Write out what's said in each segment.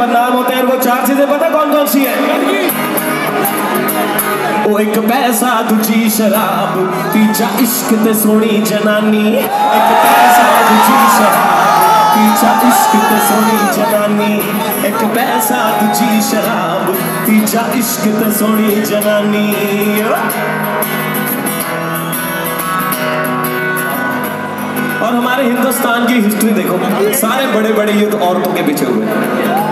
बदनाम होते हैं वो चार चीज़ें पता कौन कौन सी है? वो एक पैसा दूजी शराब तीजा इश्क ते सोनी जनानी। एक पैसा दूजी शराब तीजा इश्क ते सोनी जनानी। एक पैसा दूजी शराब तीजा इश्क ते सोनी जनानी। और हमारे हिंदुस्तान की हिस्ट्री देखो, सारे बड़े बड़े युद्ध औरतों के पीछे हुए।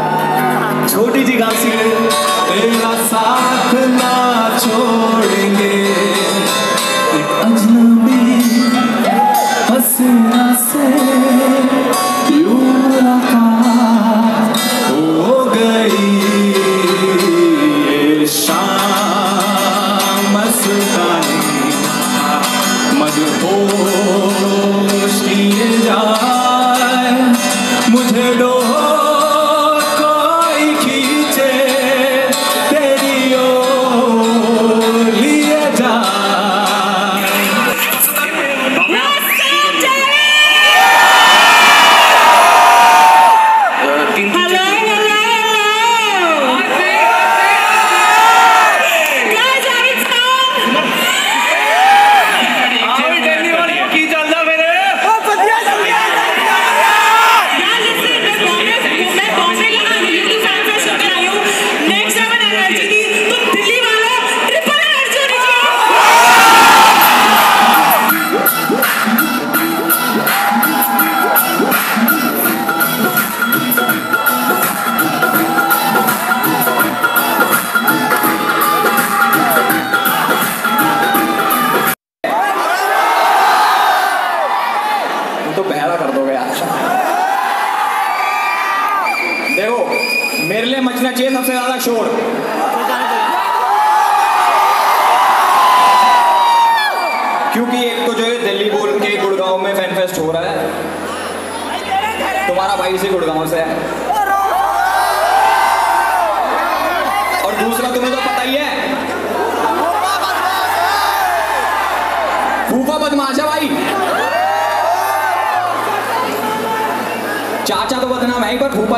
छोटी जी गांसी तेरा साथ ना छोड़ेंगे। अजनबी हसीना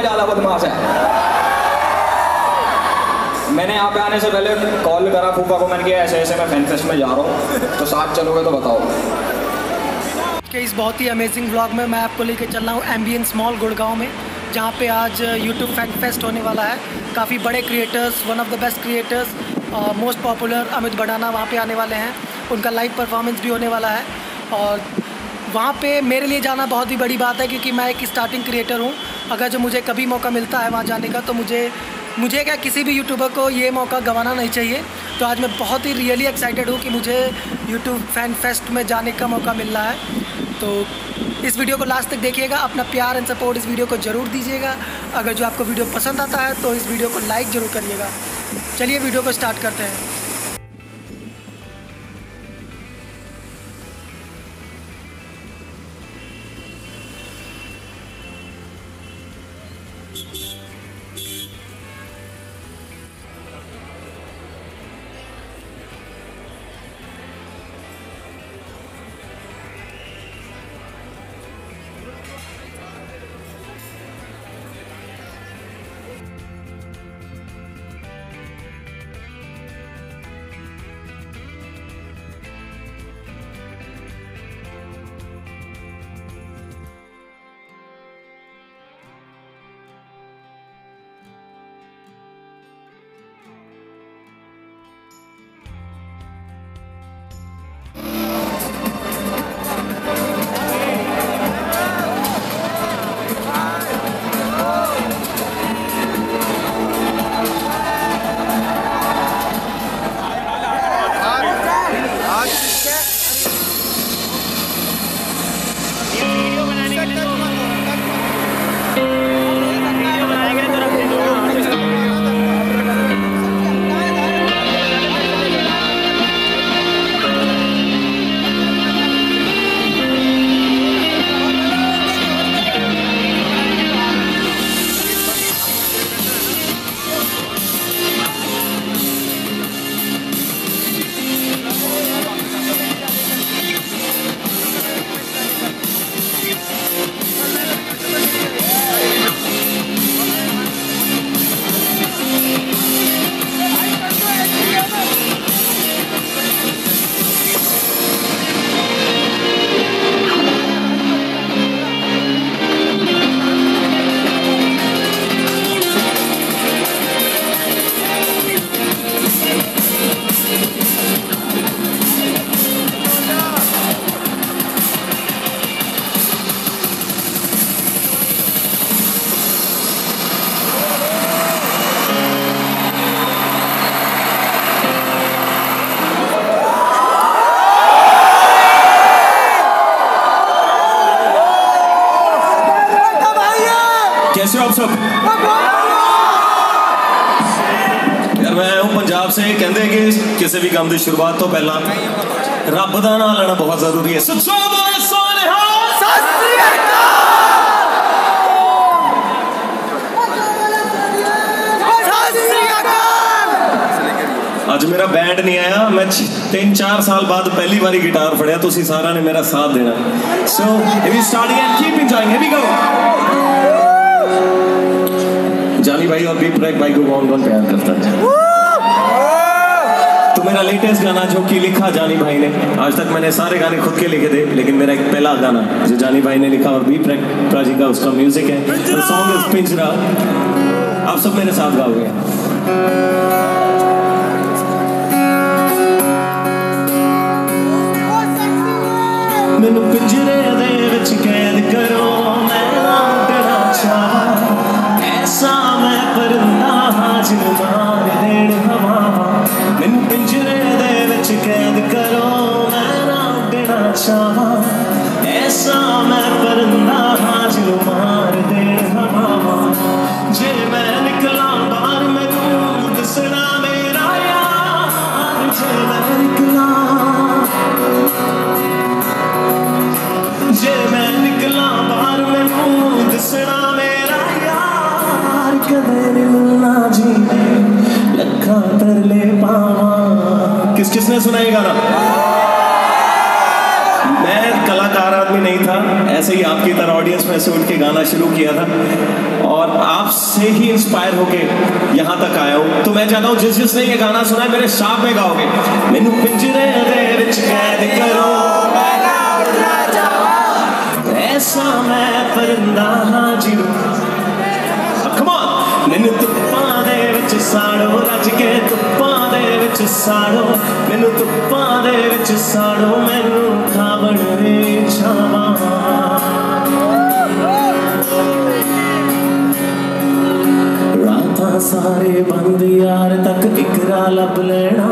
फूफा ज़्यादा बदमाश है। मैंने यहाँ पे आने से पहले कॉल करा फूफा को, मैंने कहा, ऐसे ऐसे मैं फ़ैन फेस्ट में जा रहा हूँ तो साथ चलोगे तो बताओ। के इस बहुत ही अमेजिंग ब्लॉग में मैं आपको लेके चल रहा हूँ एम्बियंस मॉल गुड़गांव में, जहाँ पे आज यूट्यूब फ़ैन फेस्ट होने वाला है। काफ़ी बड़े creators one of the best creators most popular Amit Badana वहाँ पे आने वाले हैं। उनका लाइव परफॉर्मेंस भी होने वाला है। और वहाँ पे मेरे लिए जाना बहुत ही बड़ी बात है, क्योंकि मैं एक स्टार्टिंग क्रिएटर हूँ। अगर जो मुझे कभी मौका मिलता है वहाँ जाने का तो मुझे मुझे क्या किसी भी यूट्यूबर को ये मौका गंवाना नहीं चाहिए। तो आज मैं बहुत ही रियली एक्साइटेड हूँ कि मुझे यूट्यूब फ़ैन फेस्ट में जाने का मौका मिल रहा है। तो इस वीडियो को लास्ट तक देखिएगा, अपना प्यार एंड सपोर्ट इस वीडियो को ज़रूर दीजिएगा। अगर जो आपको वीडियो पसंद आता है तो इस वीडियो को लाइक ज़रूर करिएगा। चलिए वीडियो को स्टार्ट करते हैं। कैसे हो आप सब ਯਾਰ ਮੈਂ ਆਇਆ ਹੂੰ ਪੰਜਾਬ ਸੇ ਕਹਿੰਦੇ ਕਿ ਕਿਸੇ ਵੀ ਕੰਮ ਦੀ ਸ਼ੁਰੂਆਤ ਤੋਂ ਪਹਿਲਾਂ ਰੱਬ ਦਾ ਨਾਮ ਲੈਣਾ ਬਹੁਤ ਜ਼ਰੂਰੀ ਹੈ ਸੱਚਾ ਬੋਲ ਸੋਨਿਹਾ ਅੱਜ ਮੇਰਾ ਬੈਂਡ ਨਹੀਂ ਆਇਆ ਮੈਂ 3-4 ਸਾਲ ਬਾਅਦ ਪਹਿਲੀ ਵਾਰੀ ਗਿਟਾਰ ਫੜਿਆ ਤੁਸੀਂ ਸਾਰਿਆਂ ਨੇ ਮੇਰਾ ਸਾਥ ਦੇਣਾ so if you start again keep enjoying here we भाई और भी ट्रैक भाई को कौन कौन प्यार करता है तो मेरा लेटेस्ट गाना जो कि लिखा जानी भाई ने आज तक मैंने सारे गाने खुद के लिखे थे लेकिन मेरा एक पहला गाना जो जानी भाई ने लिखा और बी प्रेक प्राजी का उसका म्यूज़िक है। सॉन्ग इज़ पिंजरा आप सब मेरे साथ गाओगे। और आपसे ही इंस्पायर होके यहाँ तक आया हो। तो मैं चाहता हूँ जिस जिसने ये गाना सुना है, मेरे साथ में गाओगे। मैनू पिंजरे विच कैद करो ऐसा मैं परिंदा हाँ जी। कमान मैनू धुप्पा दे विच साड़ो, रज के दे विच साड़ो। मैनू दे विच साड़ो, मैनू खावण रे ਸਾਰੇ ਬੰਦ ਯਾਰ ਤੱਕ ਇਕਰਾ ਲੱਭ ਲੈਣਾ।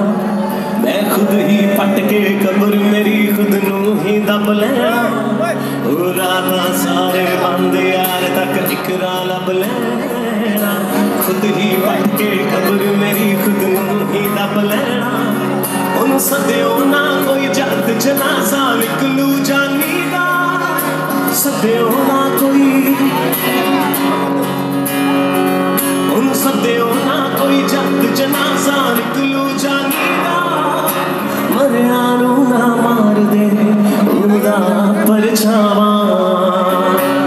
ਮੈਂ ਖੁਦ ਹੀ ਪੱਟ ਕੇ ਕਬਰ ਮੇਰੀ ਖੁਦ ਨੂੰ ਹੀ ਦੱਬ ਲੈਣਾ। ਉਹ ਰਾਤਾਂ ਸਾਰੇ ਬੰਦ ਯਾਰ ਤੱਕ ਇਕਰਾ ਲੱਭ ਲੈਣਾ। ਖੁਦ ਹੀ ਪੱਟ ਕੇ ਕਬਰ ਮੇਰੀ ਖੁਦ ਨੂੰ ਹੀ ਦੱਬ ਲੈਣਾ। ਉਹਨੂੰ ਸਦਿਓ ਨਾ ਕੋਈ ਜੱਦ ਜਨਾਜ਼ਾ ਨਿਕਲੂ ਜਾਨੀ ਦਾ। ਸਦਿਓ ਨਾ ਕੋਈ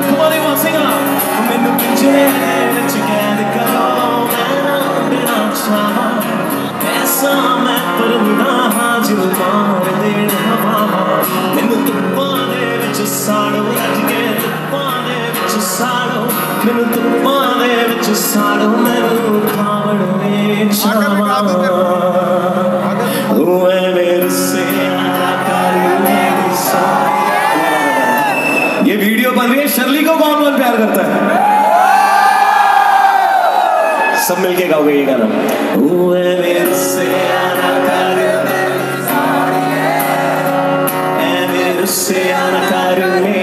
ਕੁਮਾਰੀ ਵਾਸਿੰਗਾ ਮੈਨੂੰ ਪਿੰਜਰੇ ਵਿੱਚ ਕੈਦ ਕਰੋ ਮੈਂ ਨਾ ਉੱਡਣਾ ਚਾਹਾਂ ਐਸਾ ਮੈਂ ਪਰੰਦਾ ਹਾਂ ਜੋ ਮਾਰ ਦੇਣ ਹਵਾਵਾਂ ਮੈਨੂੰ ਧੁੱਪਾਂ ਦੇ ਵਿੱਚ ਸਾੜੋ ਰੱਜ ਕੇ ਧੁੱਪਾਂ ਦੇ ਵਿੱਚ ਸਾੜੋ ਮੈਨੂੰ ਧੁੱਪਾਂ ये वीडियो बन रही है शर्ली को कौन कौन प्यार करता है। सब मिलके गाओगे ये गाना। हुए मेरे से आना कर मेरे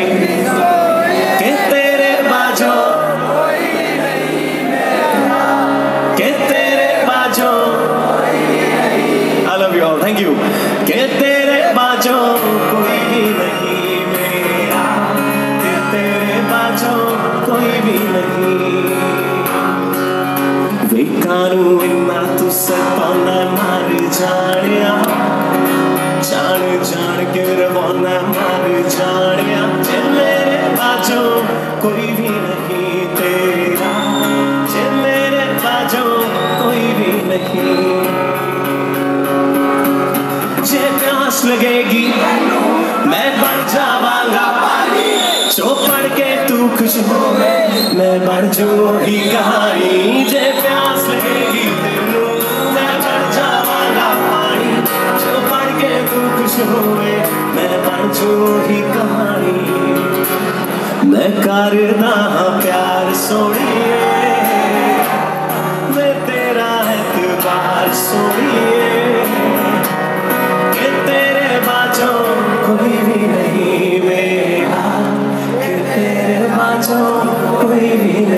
हो मैं जूँगी कहानी जे प्यास लगेगी मैं बन जावांगा पानी जो पढ़ के तू खुश होवे मैं बन जो ही कहानी। मैं करदा हाँ प्यार सोनिए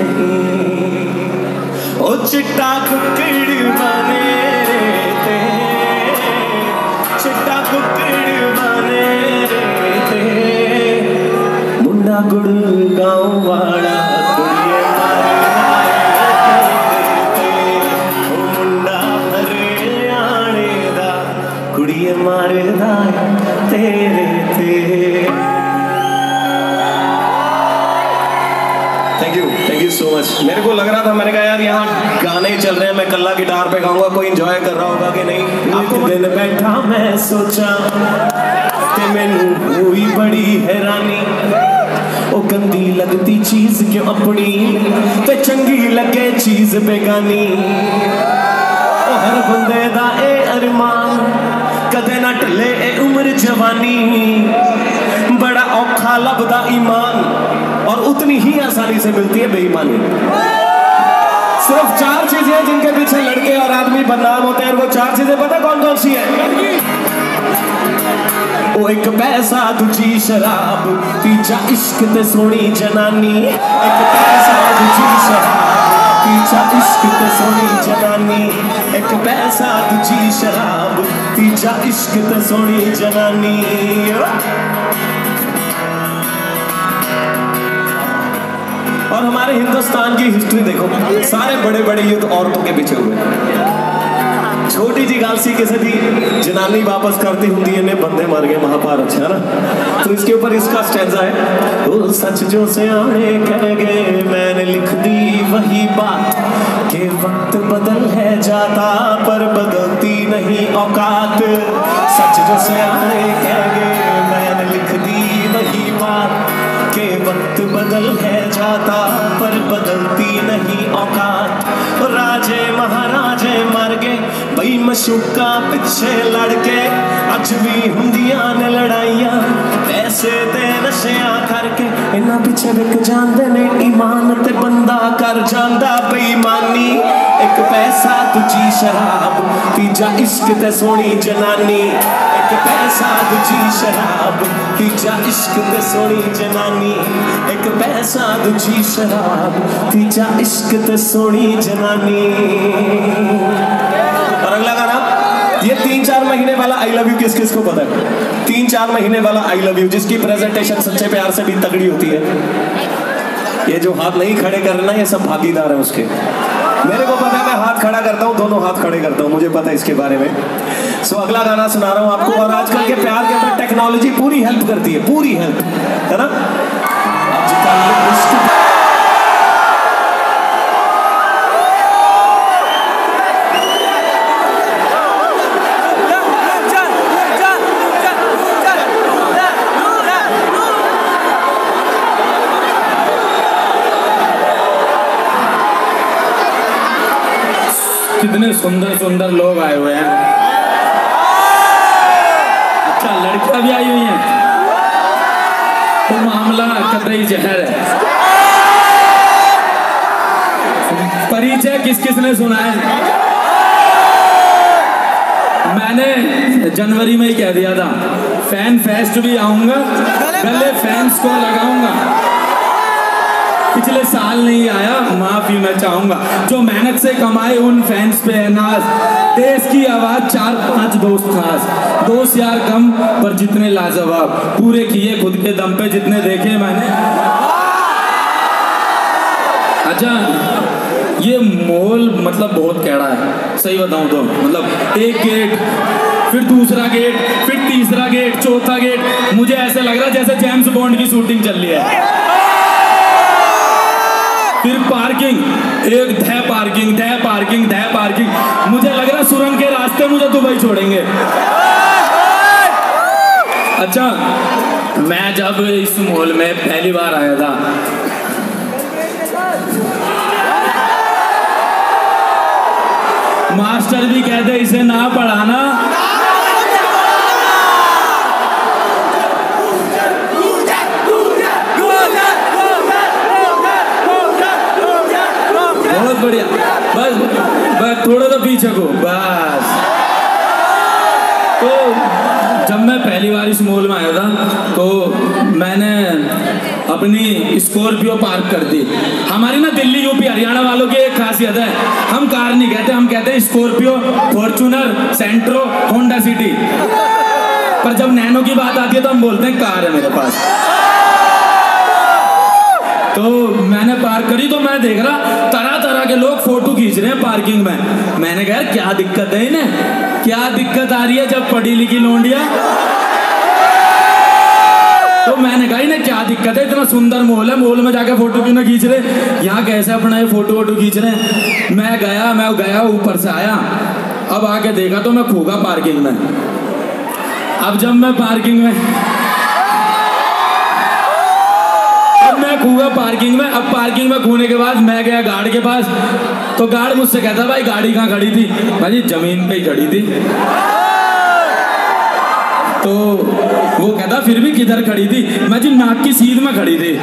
नहीं मेरा कि तेरे बाजों कोई भी नहीं नहीं ओ चिट्टा कुकड़ थैंक यू सो मच मेरे को लग रहा था मैंने कहा यार यहाँ गाने चल रहे हैं मैं कल्ला गिटार पे गाऊँगा कोई एंजॉय कर रहा होगा कि नहीं? आपको दिन बैठा मैं सोचा ते मैनू हुई बड़ी हैरानी। ओ गंदी लगती चीज़ क्यों अपनी? ते चंगी लगे चीज़ बेगानी। ओ हर बंदे दा ए अरमान कदे ना टले ए उम्र जवानी। लालबदा ईमान। और उतनी ही आसानी से मिलती है बेईमानी। सिर्फ़ चार चीज़ें हैं जिनके पीछे लड़के और आदमी बदनाम होते हैं वो चार चीज़ें पता कौन कौन सी है? वो एक पैसा दूजी शराब, तीजा इश्क ते सोनी जनानी। एक पैसा दूजी शराब, तीजा इश्क ते सोनी जनानी। एक पैसा दूजी शराब, तीजा इश्क ते सोनी जनानी। और हमारे हिंदुस्तान की हिस्ट्री देखो, सारे बड़े बड़े युद्ध औरतों के पीछे हुए। छोटी जी गाल सी किसी जनानी वापस करती होंगी इन्हें बंदे मर गए, महाभारत, है ना? तो इसके ऊपर इसका स्टैंजा है ओ सच जो से आने कह गए, मैंने लिख दी वही बात, के वक्त बदल है, जाता पर बदलती नहीं औकात। सच जो से आने कह गए, मैंने लिख दी वही बात, के वक्त बदल है जाता, पर बदलती नहीं औकात। राजे महाराजे मर गए बई मशूका पिछे लड़ के अज भी हुंदियाँ ने लड़ाइयाँ, पैसे दे नशियाँ करके इन्हां पिछे विक जाते ने, ईमान ते बंदा कर जांदा बेईमानी। एक पैसा तुझी शराब, तीजा इश्क ते सोहनी जनानी। एक पैसा दूजी शराब तीजा इश्क ते सोहनी जनानी। एक पैसा दूजी शराब तीजा इश्क ते सोहनी जनानी। और अगला गाना, ये तीन चार महीने वाला आई लव यू किस किस को पता है? तीन चार महीने वाला आई लव यू जिसकी प्रेजेंटेशन सच्चे प्यार से भी तगड़ी होती है। ये जो हाथ नहीं खड़े कर रहे ना ये सब भागीदार है उसके। मेरे को पता है, मैं हाथ खड़ा करता हूँ, दोनों हाथ खड़े करता हूँ, मुझे पता है इसके बारे में। सो अगला गाना सुना रहा हूँ आपको और आजकल के प्यार के अंदर टेक्नोलॉजी पूरी हेल्प करती है, पूरी हेल्प है ना? कितने सुंदर सुंदर लोग आए हुए हैं। अच्छा लड़कियाँ भी आई हुई हैं। तो मामला कतई जहर है। परिचय किस किस ने सुना है? मैंने जनवरी में ही कह दिया था फ़ैन फेस्ट भी आऊँगा, गले फैंस को लगाऊँगा। पिछले साल नहीं आया, माफ़ी मैं चाहूँगा। जो मेहनत से कमाए उन फैंस पे है नाज देश की आवाज़ चार पाँच दोस्त खास। दोस्त यार कम, पर जितने लाजवाब। पूरे किए खुद के दम पे जितने देखे मैंने। अच्छा ये मॉल मतलब बहुत कैड़ा है। सही बताऊँ तो मतलब एक गेट फिर दूसरा गेट फिर तीसरा गेट चौथा गेट मुझे ऐसे लग रहा है जैसे जेम्स बॉन्ड की शूटिंग चल रही है। फिर पार्किंग एक धै पार्किंग धै के मुझे दुबई छोड़ेंगे। अच्छा मैं जब इस मॉल में पहली बार आया था, मास्टर भी कहते इसे ना पढ़ाना। बहुत बढ़िया। बस बस, थोड़ा तो पीछे को बस। तो जब मैं पहली बार इस मॉल में आया था तो मैंने अपनी स्कॉर्पियो पार्क कर दी। हमारी ना दिल्ली, यूपी, हरियाणा वालों की एक खासियत है, हम कार नहीं कहते, हम कहते हैं Scorpio Fortuner Santro Honda City पर जब नैनो की बात आती है तो हम बोलते हैं कार है मेरे पास। तो मैंने पार्क करी तो मैं देख रहा तरह के लोग फ़ोटो खींच रहे हैं पार्किंग में। मैंने कहा क्या दिक्कत है इन्हें? क्या दिक्कत आ रही है जब पढ़ी लिखी लोंडिया? तो मैंने कहा, इन्हें क्या दिक्कत है? इतना सुंदर मॉल है मॉल में जाके फ़ोटो क्यों ना खींच रहे? यहाँ कैसे अपना ये फ़ोटो वोटो खींच रहे मैं गया मैं गया, ऊपर से आया। अब आके देखा तो मैं खोगा पार्किंग में। अब जब मैं पार्किंग में खूगा पार्किंग में, अब पार्किंग में खूने के बाद मैं गया गार्ड के पास। तो गार्ड मुझसे कहता, भाई, गाड़ी कहाँ खड़ी थी? भाई, ज़मीन पे ही खड़ी थी। तो वो कहता, फिर भी किधर खड़ी थी? मैं जी नाक की सीध में खड़ी थी।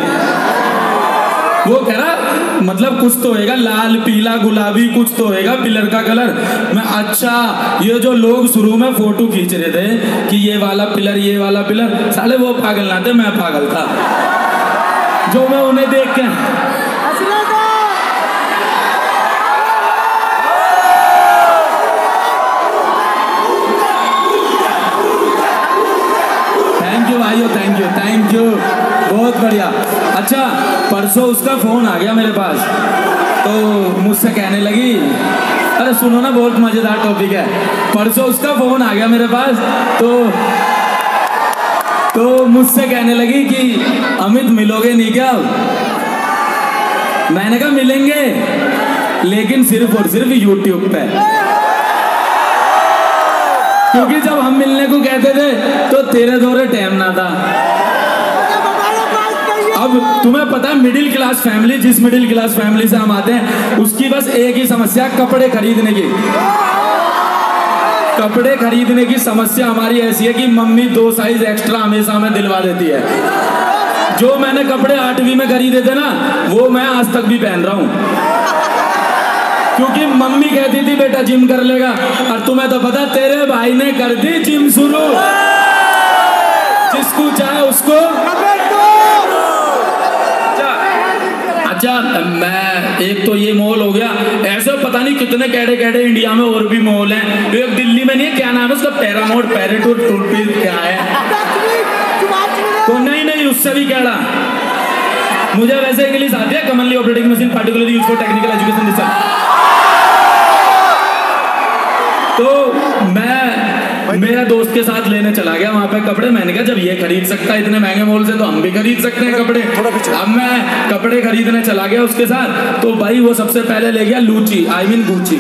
वो कह रहा मतलब कुछ तो होएगा, लाल, पीला, गुलाबी, कुछ तो होएगा, पिलर का कलर। मैं अच्छा ये जो लोग शुरू में फ़ोटो खींच रहे थे कि ये वाला पिलर, ये वाला पिलर, साले वो पागल ना थे, मैं पागल था। जो मैं उन्हें देख के थैंक यू भाइयों थैंक यू थैंक यू बहुत बढ़िया। अच्छा परसों उसका फ़ोन आ गया मेरे पास। तो मुझसे कहने लगी, अरे सुनो ना, बहुत मज़ेदार टॉपिक है। परसों उसका फ़ोन आ गया मेरे पास तो तो मुझसे कहने लगी कि अमित मिलोगे नहीं क्या? मैंने कहा, मिलेंगे, लेकिन सिर्फ़ और सिर्फ़ यूट्यूब पे। क्योंकि जब हम मिलने को कहते थे तो तेरे दौरे टाइम ना था। अब तुम्हें पता है मिडिल क्लास फैमिली जिस मिडिल क्लास फैमिली से हम आते हैं, उसकी बस एक ही समस्या, कपड़े खरीदने की। कपड़े खरीदने की समस्या हमारी ऐसी है कि मम्मी दो साइज़ एक्स्ट्रा हमेशा हमें दिलवा देती है। जो मैंने कपड़े आठवीं में खरीदे थे ना, वो मैं आज तक भी पहन रहा हूँ। क्योंकि मम्मी कहती थी, बेटा जिम कर लेगा। और तुम्हें तो पता, तेरे भाई ने कर दी जिम शुरू। जिसको चाहे उसको। अच्छा मैं, एक तो ये मॉल हो गया। ऐसे पता नहीं कितने कैडे कैडे इंडिया में और भी मॉल हैं। एक दिल्ली में नहीं है क्या नाम है उसका? पैरामोड पैरेटूर टूटपीस क्या है? तो नहीं नहीं, उससे भी कैडा। मुझे वैसे इंग्लिश आती है commonly operating machine particularly use for technical education research तो मैं मेरा दोस्त के साथ लेने चला गया वहाँ पे कपड़े। मैंने कहा जब ये खरीद सकता है इतने महँगे मॉल से तो हम भी खरीद सकते हैं कपड़े। अब मैं कपड़े खरीदने चला गया उसके साथ। तो भाई वो सबसे पहले ले गया लूची आई मीन गुची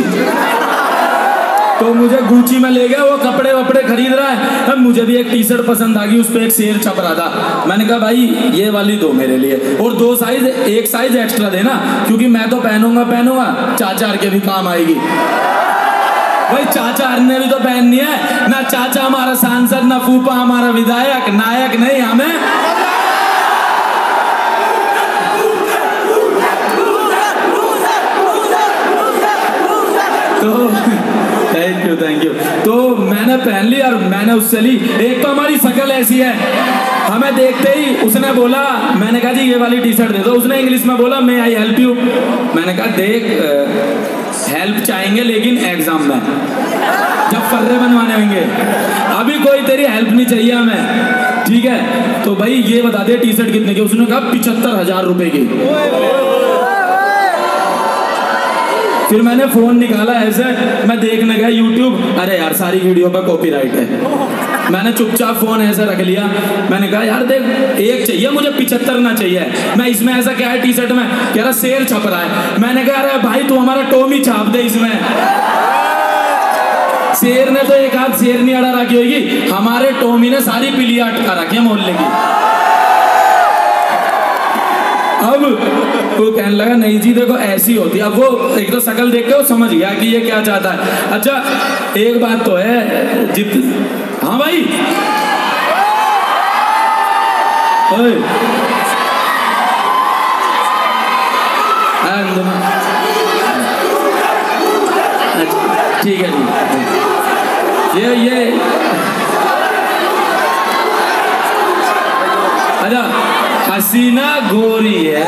तो मुझे गुची में ले गया वो कपड़े वपड़े खरीद रहा है। अब मुझे भी एक टी शर्ट पसंद आ गई उस पर एक शेर छप रहा था। मैंने कहा भाई ये वाली दो मेरे लिए। और दो साइज़ एक साइज़ एक्स्ट्रा देना क्योंकि मैं तो पहनूँगा पहनूँगा चाचा के भी काम आएगी। भाई चाचा हरने भी तो पहननी है। ना चाचा हमारा सांसद, ना फूफा हमारा विधायक, नायक नहीं, हमें। तो थैंक यू थैंक यू तो मैंने पहन ली और मैंने उससे ली। एक तो हमारी शक्ल ऐसी है। हमें देखते ही उसने बोला, मैंने कहा जी, ये वाली टी शर्ट दे दो। उसने इंग्लिश में बोला, मैं आई हेल्प यू मैंने कहा, देख हेल्प चाहेंगे लेकिन एग्ज़ाम में। जब फर्रे बनवाने होंगे। अभी कोई तेरी हेल्प नहीं चाहिए हमें। ठीक है? तो भाई ये बता दे टी शर्ट कितने की। उसने कहा पिछहत्तर हज़ार रुपए की। फिर मैंने फ़ोन निकाला ऐसे। मैं देखने गया यूट्यूब अरे यार, सारी वीडियो पर कॉपीराइट है। मैंने चुपचाप फ़ोन ऐसे रख लिया। मैंने कहा, यार देख, एक चाहिए मुझे पिछहत्तर ना चाहिए। मैं इसमें ऐसा क्या है टी शर्ट में? कह रहा, शेर छप रहा है। मैंने कहा, अरे भाई, तू हमारा टोमी छाप दे इसमें। शेर ने तो एक आध शेर नहीं अड़ा रखी होगी। हमारे टोमी ने सारी पिलिया अटका रखी है मोहल्ले की। अब वो कहने लगा, नहीं जी, देखो, ऐसी होती है। अब वो एक तो शकल देख के वो समझ गया कि ये क्या चाहता है। अच्छा एक बात तो है, जित हाँ भाई। ठीक है जी। ये ये। अच्छा हसीना गोरी है।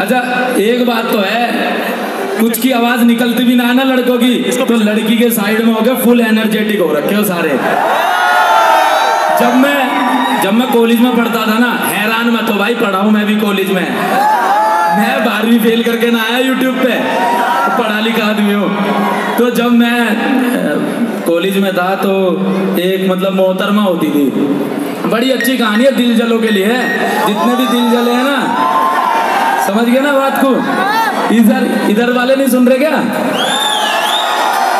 अच्छा एक बात तो है। कुछ की आवाज़ निकलती भी ना ना लड़कों की। तो लड़की के साइड में हो गए फुल एनर्जेटिक हो रखे हो सारे। जब मैं जब मैं कॉलेज में पढ़ता था ना, हैरान मत हो भाई पढ़ा हूँ मैं भी कॉलेज में। मैं बारहवीं फेल करके ना आया यूट्यूब पे पढ़ा लिखा आदमी हूँ। तो जब मैं कॉलेज में था तो एक मतलब मोहतरमा होती थी। बड़ी अच्छी कहानी है दिल जलों के लिए जितने भी दिल जले हैं ना, समझ गए ना बात को? इधर इधर वाले नहीं सुन रहे क्या?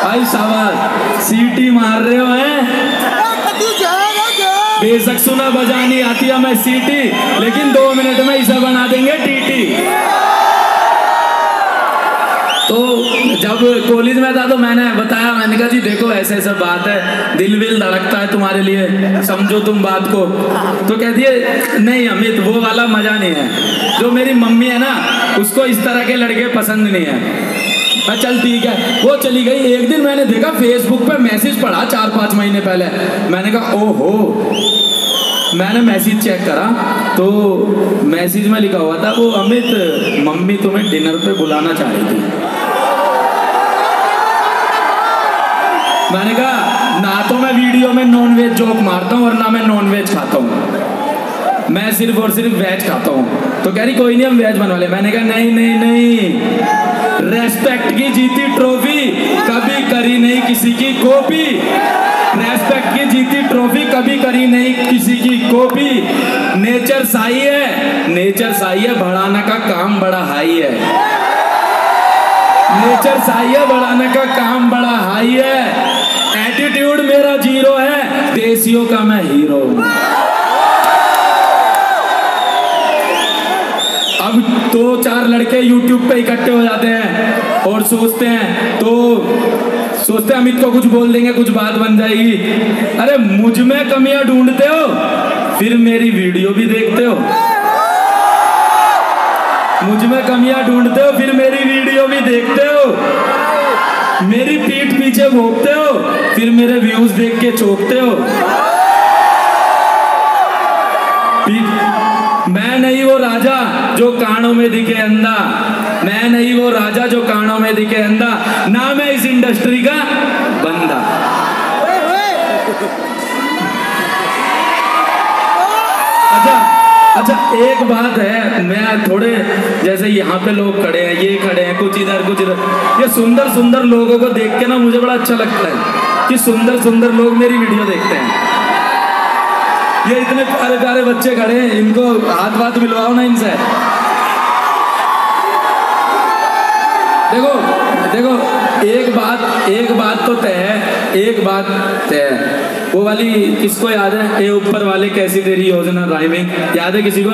भाई शाबाश सीटी मार रहे हो, हैं? बेशक सुना बजानी आती है मैं सीटी, लेकिन दो मिनट में इसे बना देंगे टीटी। तो जब कॉलेज में था तो मैंने बताया, मैंने कहा, जी, देखो ऐसे ऐसे बात है। दिल विल धड़कता है तुम्हारे लिए, समझो तुम बात को। तो कहती है, नहीं, अमित, वो वाला मज़ा नहीं है। जो मेरी मम्मी है ना, उसको इस तरह के लड़के पसंद नहीं है। मैं चल, ठीक है। वो चली गई। एक दिन मैंने देखा फेसबुक पे मैसेज पढ़ा चार पाँच महीने पहले। मैंने कहा, ओहो! मैंने मैसेज चेक करा तो मैसेज में लिखा हुआ था, वो अमित, मम्मी तुम्हें डिनर पे बुलाना चाह रही थी। मैंने कहा, ना तो मैं वीडियो में नॉन वेज जोक मारता हूँ और ना मैं नॉन वेज खाता हूँ। मैं सिर्फ़ और सिर्फ़ वेज खाता हूँ। तो कह रही, कोई नहीं, हम वेज बनवा ले। मैंने कहा, नहीं नहीं नहीं। रेस्पेक्ट की जीती ट्रॉफी कभी करी नहीं किसी की कॉपी रेस्पेक्ट की जीती ट्रॉफी कभी करी नहीं किसी की कॉपी नेचर साई है नेचर साई है, बढ़ाने का काम बड़ा हाई है। नेचर साई है, बढ़ाने का काम बड़ा हाई है। मेरा ज़ीरो है। देसियों का मैं हीरो हूँ। अब दो चार लड़के YouTube पे इकट्ठे हो जाते हैं और सोचते हैं तो सोचते हैं अमित को कुछ बोल देंगे, कुछ बात बन जाएगी। अरे, मुझमें कमियाँ ढूंढते हो, फिर मेरी वीडियो भी देखते हो। मुझमें कमियाँ ढूंढते हो, फिर मेरी वीडियो भी देखते हो। मेरी पीठ पीछे भोगते हो, फिर मेरे व्यूज़ देख के चौकते हो। मैं नहीं वो राजा जो कानों में दिखे अंधा। मैं नहीं वो राजा जो कानों में दिखे अंधा। ना मैं इस इंडस्ट्री का बंदा। अच्छा एक बात है, मैं थोड़े जैसे यहाँ पे लोग खड़े हैं, ये खड़े हैं, कुछ इधर कुछ इधर। ये सुंदर सुंदर लोगों को देख के ना मुझे बड़ा अच्छा लगता है कि सुंदर सुंदर लोग मेरी वीडियो देखते हैं। ये इतने प्यारे प्यारे बच्चे खड़े हैं, इनको हाथ वाथ मिलवाओ ना इनसे। देखो देखो, एक बात एक बात तो तय है, एक बात तय है। वो वाली किसको याद है? ए ऊपर वाले कैसी तेरी योजना? राइमिंग याद है किसी को?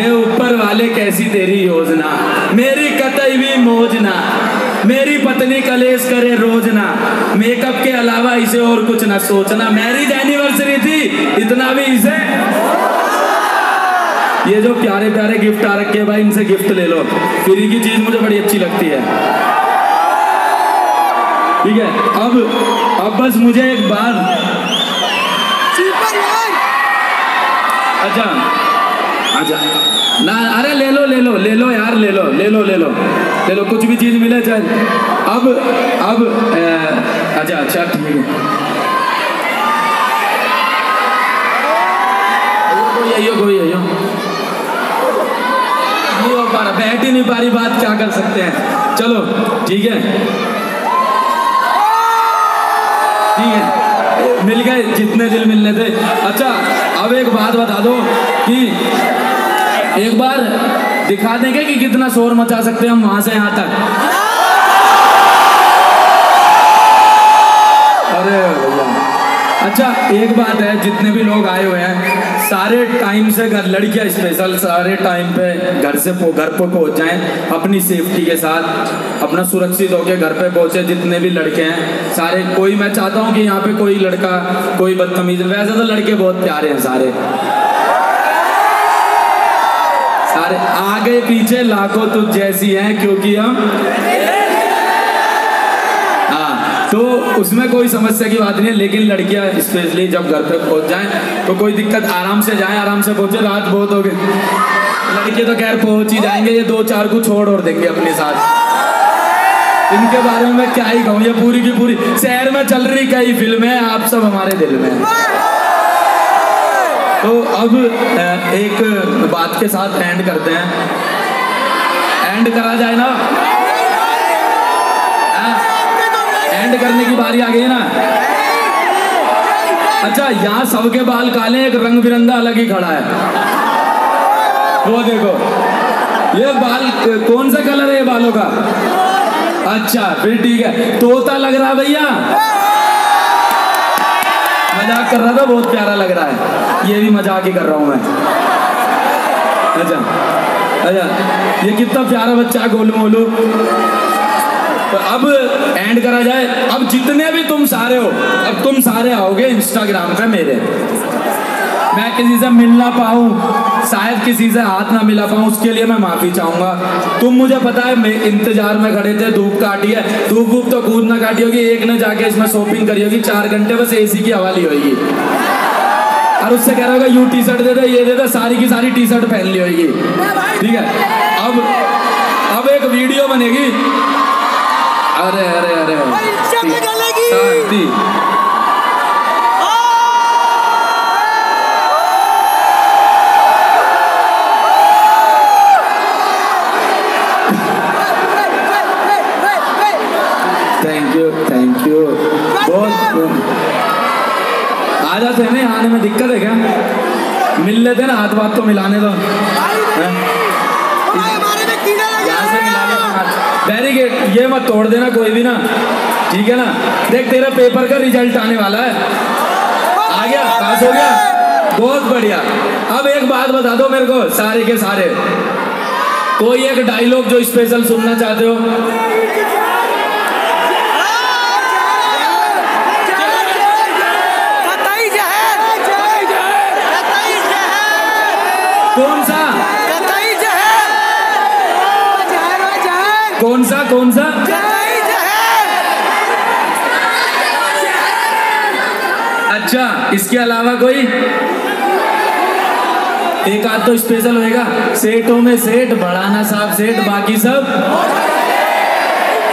ए ऊपर वाले कैसी तेरी योजना? मेरी कतई भी मोजना मेरी पत्नी कलेश करे रोजना मेकअप के अलावा इसे और कुछ ना सोचना। मैरिज एनिवर्सरी थी, इतना भी इसे। ये जो प्यारे प्यारे गिफ्ट आ रखे हैं भाई, इनसे गिफ्ट ले लो। फ्री की चीज़ मुझे बड़ी अच्छी लगती है। ठीक है, अब अब बस मुझे एक बार। अच्छा अच्छा। ना, अरे ले लो ले लो ले लो यार, ले लो ले लो ले लो। ले लो, कुछ भी चीज़ मिले चाहे अब अब अच्छा अच्छा ठीक है। कोई बैठ ही नहीं पा रही बात, क्या कर सकते हैं? चलो, ठीक है। ठीक है मिल गए जितने दिल मिलने थे। अच्छा अब एक बात बता दो कि एक बार दिखा देंगे कि कितना शोर मचा सकते हैं हम वहाँ से यहाँ तक अरे भैया अच्छा एक बात है, जितने भी लोग आए हुए हैं, सारे टाइम से घर, लड़कियाँ स्पेशल सारे टाइम पे घर से घर पर पहुँच जाएँ, अपनी सेफ्टी के साथ, अपना सुरक्षित होकर घर पे पहुँचे, जितने भी लड़के हैं, सारे, कोई मैं चाहता हूँ कि यहाँ पे कोई लड़का, कोई बदतमीज, वैसे तो लड़के बहुत प्यारे हैं सारे। सारे आगे पीछे लाखों तुझ जैसी हैं, क्योंकि हम तो उसमें कोई समस्या की बात नहीं है लेकिन लड़कियाँ स्पेशली जब घर पे पहुँच जाएँ तो कोई दिक्कत, आराम से जाएँ, आराम से पहुँचे, रात बहुत हो गई लड़के तो खैर पहुँच ही जाएँगे, ये दो चार को छोड़ और देंगे अपने साथ। इनके बारे में मैं क्या ही कहूँ, ये पूरी की पूरी शहर में चल रही कई फ़िल्में आप सब हमारे दिल में तो अब एक बात के साथ एंड करते हैं। एंड करा जाए ना। एंड करने की बारी आ गई है ना। अच्छा यहाँ सबके बाल काले एक रंग बिरंगा अलग ही खड़ा है। वो देखो, ये बाल, कौन सा कलर है ये बालों का? अच्छा फिर ठीक है। तोता लग रहा है भैया। मज़ाक कर रहा था, बहुत प्यारा लग रहा है। ये भी मज़ाक ही कर रहा हूँ मैं। अच्छा अच्छा ये कितना प्यारा बच्चा है गोलू मोलू तो अब एंड करा जाए। अब जितने भी तुम सारे हो, अब तुम सारे आओगे इंस्टाग्राम पे मेरे। मैं किसी से मिल ना पाऊँ, शायद किसी से हाथ ना मिला पाऊँ, उसके लिए मैं माफ़ी चाहूँगा। तुम मुझे पता है, मैं इंतज़ार में खड़े थे, धूप काटी है। धूप वूप तो कूद ना काटी होगी, एक ने जाके इसमें शॉपिंग करी होगी, चार घंटे बस एसी की हवा ली होगी। और उससे कह रहा होगा यू टी शर्ट दे दे, ये दे दे, सारी की सारी टी शर्ट पहन ली होगी। ठीक है? अब अब एक वीडियो बनेगी अरे अरे अरे। शांति थैंक यू थैंक यू बहुत आ जाते हैं आने में दिक्कत है क्या? मिल लेते ना हाथ बात तो। मिलाने दो लेते गुड ये मत तोड़ देना, कोई भी ना। ठीक है ना? देख, तेरा पेपर का रिज़ल्ट आने वाला है। आ गया पास हो गया। बहुत बढ़िया। अब एक बात बता दो मेरे को, सारे के सारे। कोई एक डायलॉग जो स्पेशल सुनना चाहते हो? अच्छा इसके अलावा कोई? एक आध तो स्पेशल होएगा। सेठों में सेठ, बढ़ाना साहब सेठ, बाकी सब?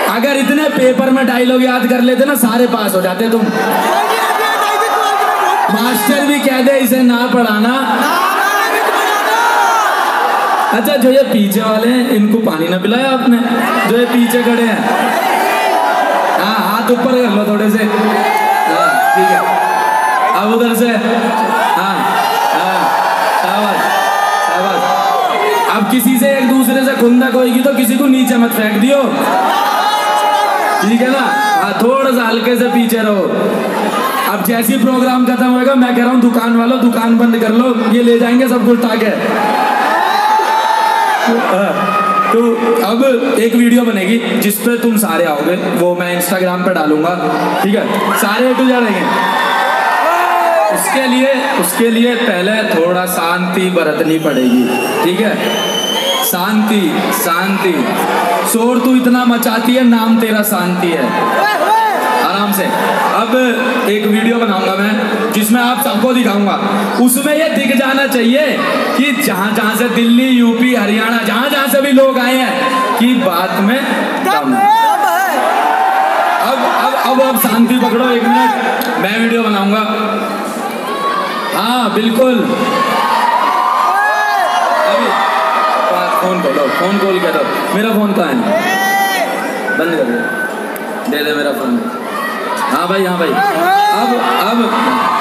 अगर इतने पेपर में डायलॉग याद कर लेते ना, सारे पास हो जाते तुम। मास्टर भी कह दे, इसे ना पढ़ाना। अच्छा जो ये पीछे वाले हैं, इनको पानी ना पिलाया आपने? जो ये पीछे खड़े हैं। हाँ हाथ ऊपर कर लो थोड़े से। हाँ ठीक है। अब उधर से। हाँ हाँ अब किसी से एक दूसरे से खुंदक होगी तो किसी को नीचे मत फेंक दियो। ठीक है ना? हाँ थोड़ा सा हल्के से पीछे रहो। अब जैसे ही प्रोग्राम खत्म होएगा मैं कह रहा हूँ दुकान वालों दुकान बंद कर लो ये ले जाएँगे सब कुछ उठा के हाँ, तो अब एक वीडियो बनेगी जिस पे तुम सारे आओगे वो मैं इंस्टाग्राम पे डालूँगा। ठीक है? सारे टू जाएँगे उसके लिए उसके लिए पहले थोड़ा शांति बरतनी पड़ेगी, ठीक है? शांति शांति। शोर तू इतना मचाती है, नाम तेरा शांति है। आराम से। अब एक वीडियो बनाऊँगा मैं, जिसमें आप सबको दिखाऊँगा। उसमें ये दिख जाना चाहिए कि जहाँ जहाँ से दिल्ली, यूपी, हरियाणा, जहाँ जहाँ से भी लोग आए हैं, कि बात में दम। है। अब अब अब अब शांति पकड़ो, एक मिनट। मैं वीडियो बनाऊँगा। हाँ बिल्कुल। फ़ोन खोलो फ़ोन कॉल करो मेरा फ़ोन कहाँ है? बंद कर दे दे मेरा फ़ोन। हाँ भाई हाँ भाई। अब अब।